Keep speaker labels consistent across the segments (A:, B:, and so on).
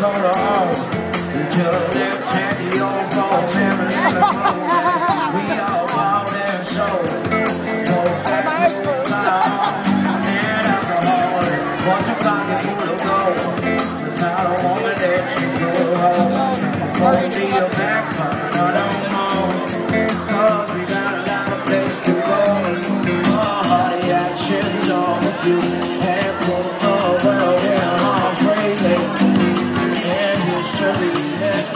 A: Não, não.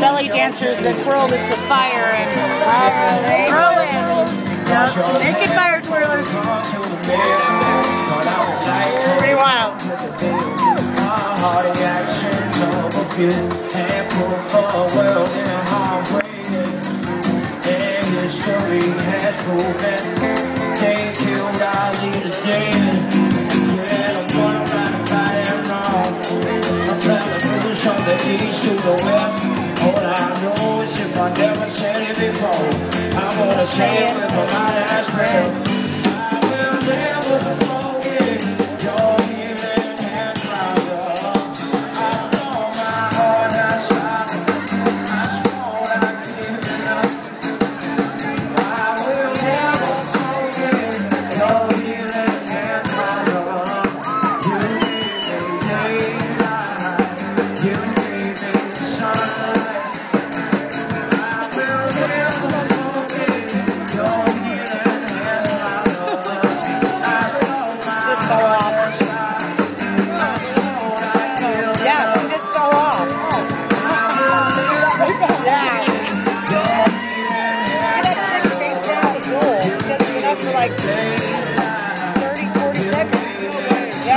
A: belly dancers that twirl this with fire and uh. Naked fire twirlers. Pretty wild. They killed our leaders the east to the west. I know is if I never said it before, I'm gonna say it with my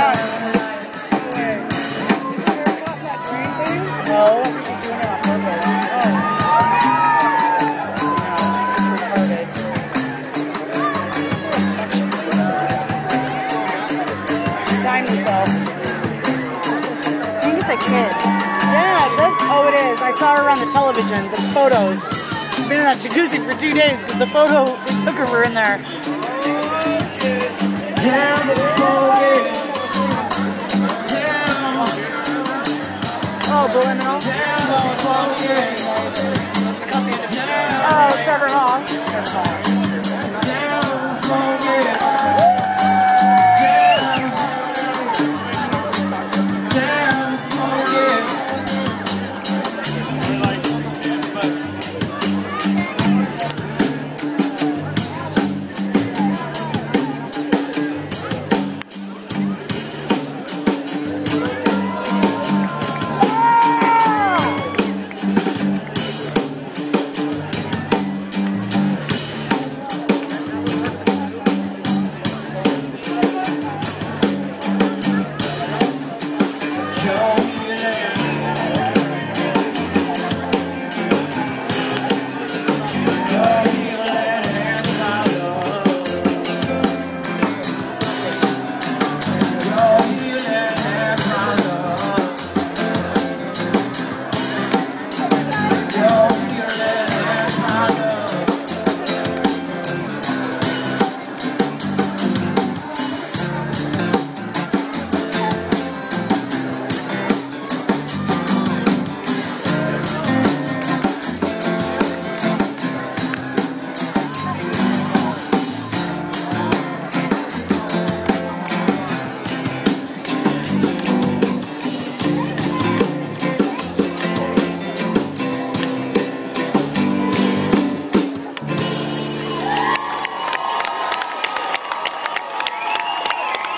A: last breath.
B: saw her on the television, the photos. Been in that jacuzzi for two days because the photo they took her in there. Oh? Oh, Trevor Hall. Trevor Hall.